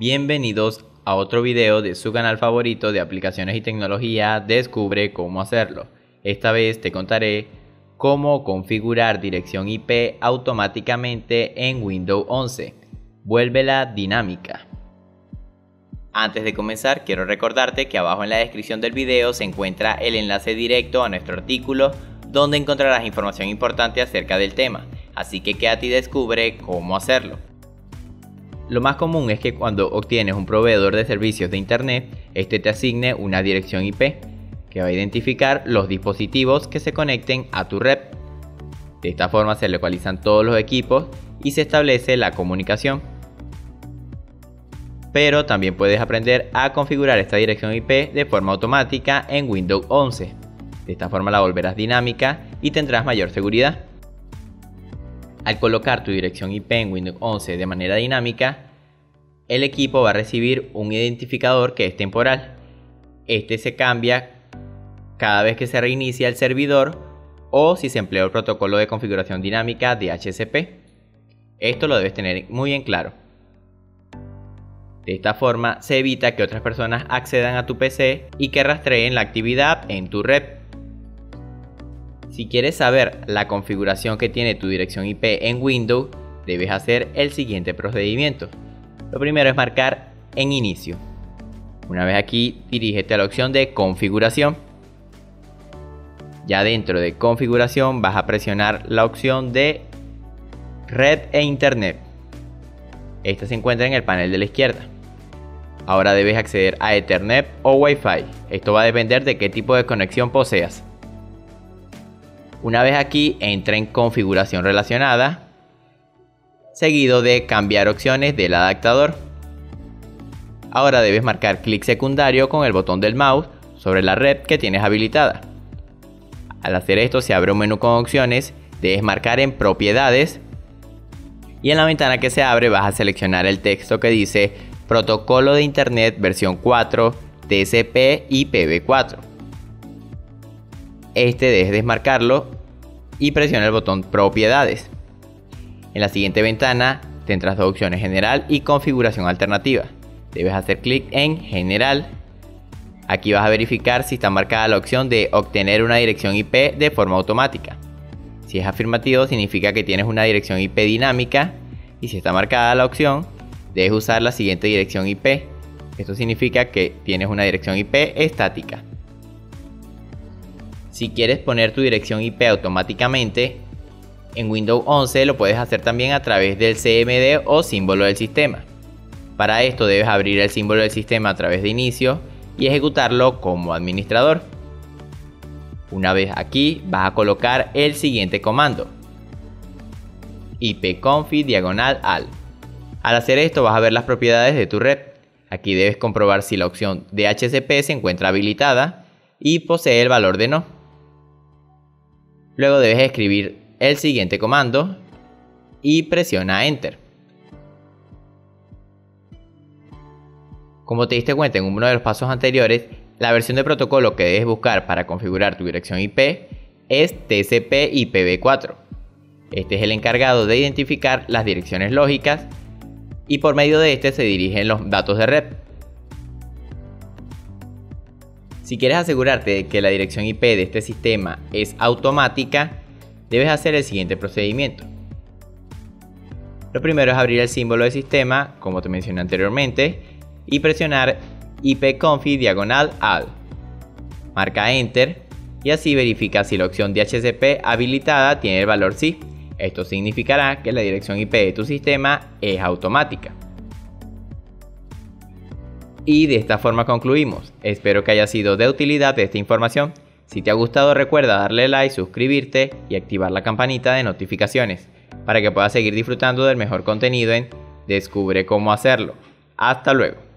Bienvenidos a otro video de su canal favorito de aplicaciones y tecnología Descubre cómo hacerlo. Esta vez te contaré cómo configurar dirección IP automáticamente en Windows 11. Vuélvela dinámica. Antes de comenzar quiero recordarte que abajo en la descripción del video se encuentra el enlace directo a nuestro artículo donde encontrarás información importante acerca del tema, así que quédate y descubre cómo hacerlo. Lo más común es que cuando obtienes un proveedor de servicios de Internet, este te asigne una dirección IP, que va a identificar los dispositivos que se conecten a tu red. De esta forma se localizan todos los equipos y se establece la comunicación. Pero también puedes aprender a configurar esta dirección IP de forma automática en Windows 11. De esta forma la volverás dinámica y tendrás mayor seguridad. Al colocar tu dirección IP en Windows 11 de manera dinámica, el equipo va a recibir un identificador que es temporal. Este se cambia cada vez que se reinicia el servidor o si se emplea el protocolo de configuración dinámica de HCP. Esto lo debes tener muy en claro. De esta forma se evita que otras personas accedan a tu PC y que rastreen la actividad en tu red. Si quieres saber la configuración que tiene tu dirección IP en Windows, debes hacer el siguiente procedimiento. Lo primero es marcar en inicio. Una vez aquí, dirígete a la opción de configuración. Ya dentro de configuración vas a presionar la opción de red e internet. Esta se encuentra en el panel de la izquierda. Ahora debes acceder a Ethernet o Wi-Fi. Esto va a depender de qué tipo de conexión poseas. Una vez aquí, entra en configuración relacionada, seguido de cambiar opciones del adaptador. Ahora debes marcar clic secundario con el botón del mouse sobre la red que tienes habilitada. Al hacer esto se abre un menú con opciones, debes marcar en propiedades y en la ventana que se abre vas a seleccionar el texto que dice protocolo de internet versión 4 TCP IPv4 este debes desmarcarlo y presiona el botón propiedades. En la siguiente ventana tendrás dos opciones general y configuración alternativa. Debes hacer clic en general. Aquí vas a verificar si está marcada la opción de obtener una dirección IP de forma automática. Si es afirmativo significa que tienes una dirección IP dinámica y si está marcada la opción debes usar la siguiente dirección IP. Esto significa que tienes una dirección IP estática. Si quieres poner tu dirección IP automáticamente, en Windows 11 lo puedes hacer también a través del CMD o símbolo del sistema. Para esto debes abrir el símbolo del sistema a través de inicio y ejecutarlo como administrador. Una vez aquí vas a colocar el siguiente comando ipconfig diagonal al. Al hacer esto vas a ver las propiedades de tu red. Aquí debes comprobar si la opción DHCP se encuentra habilitada y posee el valor de no. Luego debes escribir el siguiente comando y presiona Enter. Como te diste cuenta en uno de los pasos anteriores, la versión de protocolo que debes buscar para configurar tu dirección IP es TCP IPv4. Este es el encargado de identificar las direcciones lógicas y por medio de este se dirigen los datos de red. Si quieres asegurarte de que la dirección IP de este sistema es automática, debes hacer el siguiente procedimiento. Lo primero es abrir el símbolo de sistema, como te mencioné anteriormente, y presionar ipconfig diagonal al. Marca Enter y así verifica si la opción DHCP habilitada tiene el valor sí. Esto significará que la dirección IP de tu sistema es automática. Y de esta forma concluimos. Espero que haya sido de utilidad esta información. Si te ha gustado recuerda darle like, suscribirte y activar la campanita de notificaciones para que puedas seguir disfrutando del mejor contenido en Descubre cómo hacerlo. Hasta luego.